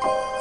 Bye.